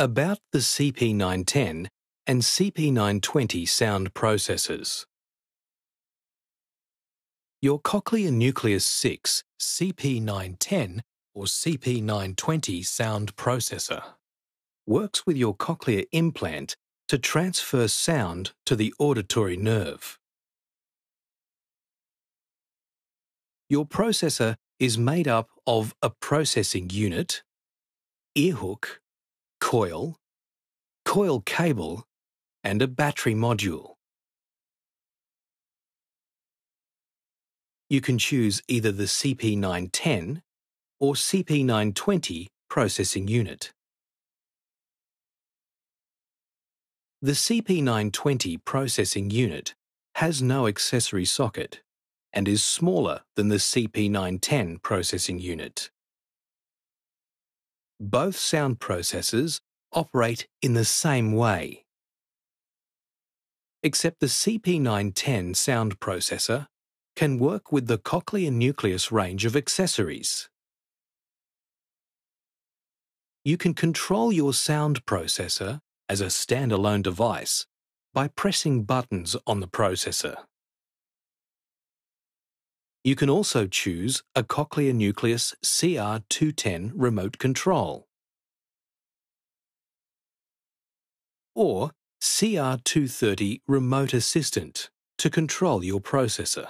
About the CP910 and CP920 sound processors. Your cochlear nucleus 6 CP910 or CP920 sound processor works with your cochlear implant to transfer sound to the auditory nerve. Your processor is made up of a processing unit, earhook, coil, coil cable, and a battery module. You can choose either the CP910 or CP920 processing unit. The CP920 processing unit has no accessory socket and is smaller than the CP910 processing unit. Both sound processors operate in the same way. Except the CP910 sound processor can work with the cochlear nucleus range of accessories. You can control your sound processor as a standalone device by pressing buttons on the processor. You can also choose a Cochlear Nucleus CR210 remote control or CR230 remote assistant to control your processor.